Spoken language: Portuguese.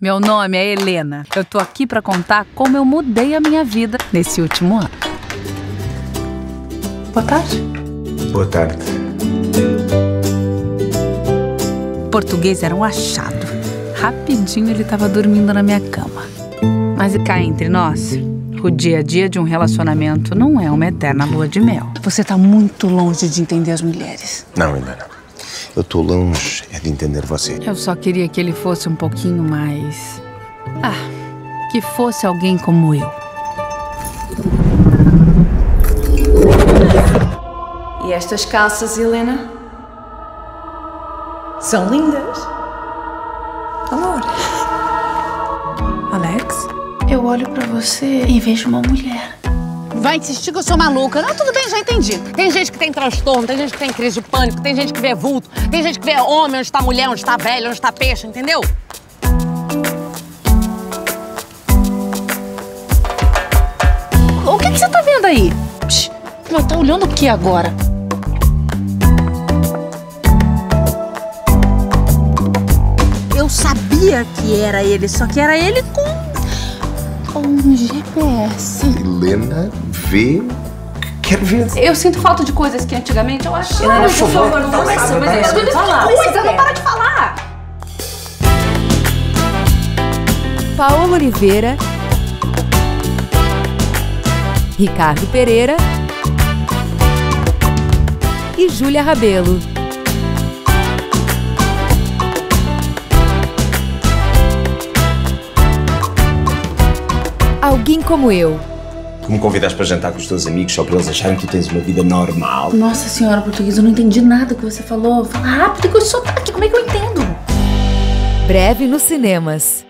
Meu nome é Helena. Eu tô aqui para contar como eu mudei a minha vida nesse último ano. Boa tarde. Boa tarde. Português era um achado. Rapidinho ele tava dormindo na minha cama. Mas cá entre nós, o dia a dia de um relacionamento não é uma eterna lua de mel. Você tá muito longe de entender as mulheres. Não, Helena. Eu tô longe é de entender você. Eu só queria que ele fosse um pouquinho mais. Ah, que fosse alguém como eu. E estas calças, Helena? São lindas. Amor. Alex, eu olho para você e vejo uma mulher. Vai insistir que eu sou maluca. Não, tudo bem, já entendi. Tem gente que tem transtorno, tem gente que tem crise de pânico, tem gente que vê vulto, tem gente que vê homem, onde está mulher, onde está velho, onde está peixe, entendeu? O que, que você tá vendo aí? Psh, meu, tá olhando o que agora? Eu sabia que era ele, só que era ele com com um GPS. Helena vê. Quer ver? Eu sinto falta de coisas que antigamente eu achava. Helena, por favor, não nossa, tá mas bem. é tudo Fala. coisa, não para de falar. Paola Oliveira, Ricardo Pereira e Júlia Rabelo. Alguém como eu. Tu me convidas para jantar com os teus amigos só para eles acharem que tu tens uma vida normal. Nossa senhora portuguesa, eu não entendi nada que você falou. Fala rápido que eu sou aqui, como é que eu entendo? Breve nos cinemas.